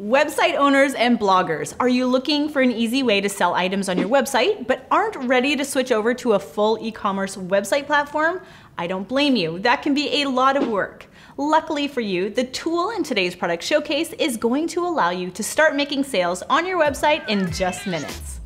Website owners and bloggers, are you looking for an easy way to sell items on your website but aren't ready to switch over to a full e-commerce website platform? I don't blame you. That can be a lot of work. Luckily for you, the tool in today's product showcase is going to allow you to start making sales on your website in just minutes.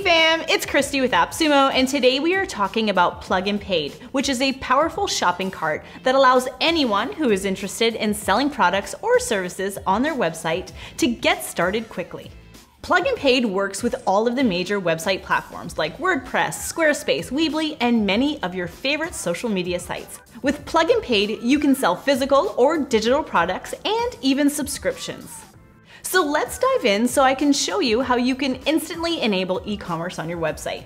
Fam, it's Christy with AppSumo, and today we are talking about Plug and Paid, which is a powerful shopping cart that allows anyone who is interested in selling products or services on their website to get started quickly. Plug and Paid works with all of the major website platforms like WordPress, Squarespace, Weebly, and many of your favorite social media sites. With Plug and Paid, you can sell physical or digital products and even subscriptions. So let's dive in so I can show you how you can instantly enable e-commerce on your website.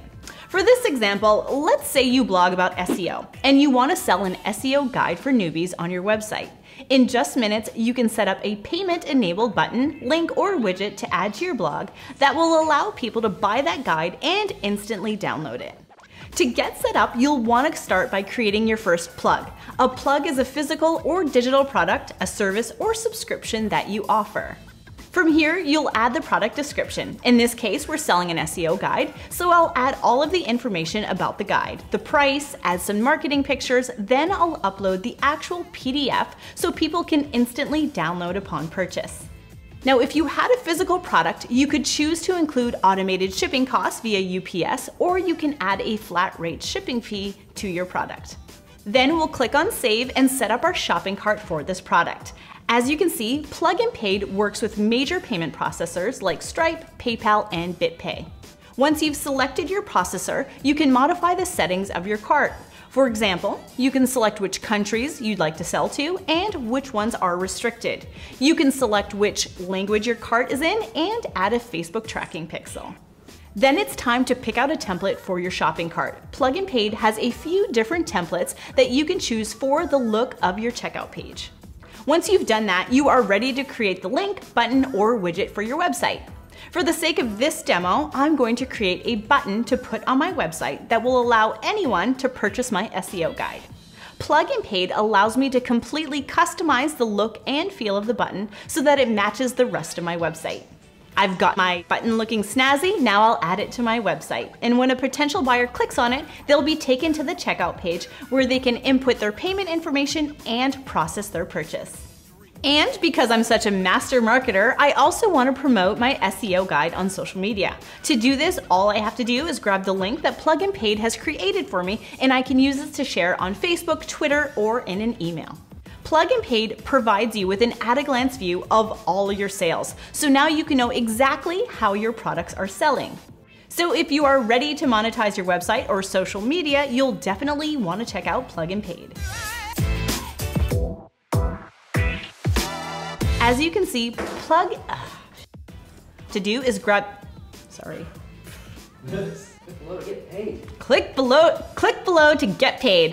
For this example, let's say you blog about SEO and you want to sell an SEO guide for newbies on your website. In just minutes, you can set up a payment enabled button, link, or widget to add to your blog that will allow people to buy that guide and instantly download it. To get set up, you'll want to start by creating your first plug. A plug is a physical or digital product, a service, or subscription that you offer. From here, you'll add the product description. In this case, we're selling an SEO guide, so I'll add all of the information about the guide, the price, add some marketing pictures, then I'll upload the actual PDF so people can instantly download upon purchase. Now, if you had a physical product, you could choose to include automated shipping costs via UPS, or you can add a flat rate shipping fee to your product. Then we'll click on Save and set up our shopping cart for this product. As you can see, Plug and Paid works with major payment processors like Stripe, PayPal, and BitPay. Once you've selected your processor, you can modify the settings of your cart. For example, you can select which countries you'd like to sell to and which ones are restricted. You can select which language your cart is in and add a Facebook tracking pixel. Then it's time to pick out a template for your shopping cart. Plug and Paid has a few different templates that you can choose for the look of your checkout page. Once you've done that, you are ready to create the link, button, or widget for your website. For the sake of this demo, I'm going to create a button to put on my website that will allow anyone to purchase my SEO guide. Plug and Paid allows me to completely customize the look and feel of the button so that it matches the rest of my website. I've got my button looking snazzy, now I'll add it to my website. And when a potential buyer clicks on it, they'll be taken to the checkout page where they can input their payment information and process their purchase. And because I'm such a master marketer, I also want to promote my SEO guide on social media. To do this, all I have to do is grab the link that Plug and Paid has created for me, and I can use it to share on Facebook, Twitter, or in an email. Plug and Paid provides you with an at a glance view of all your sales. So now you can know exactly how your products are selling. So if you are ready to monetize your website or social media, you'll definitely want to check out Plug and Paid. As you can see, Plug uh, to do is grab sorry. Click below to get paid. Click below click below to get paid.